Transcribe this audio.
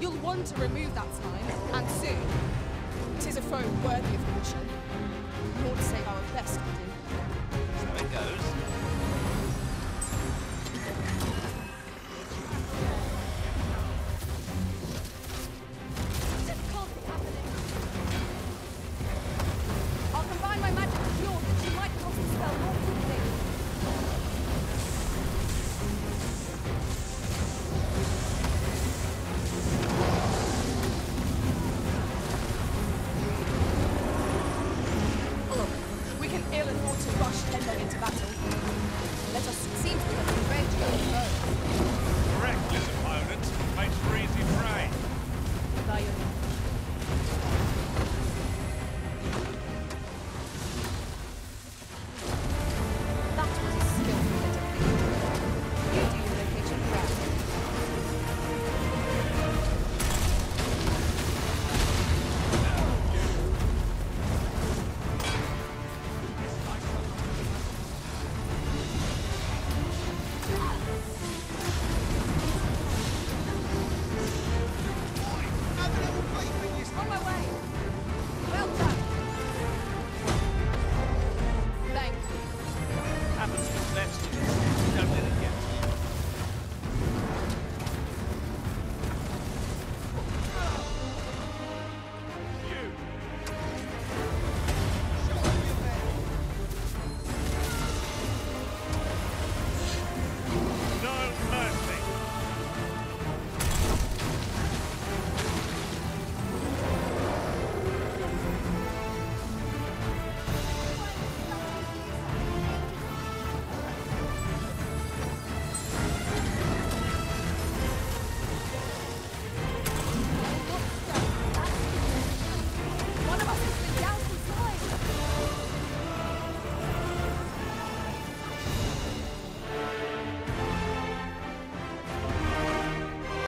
You'll want to remove that sign, and soon. Tis a foe worthy of caution.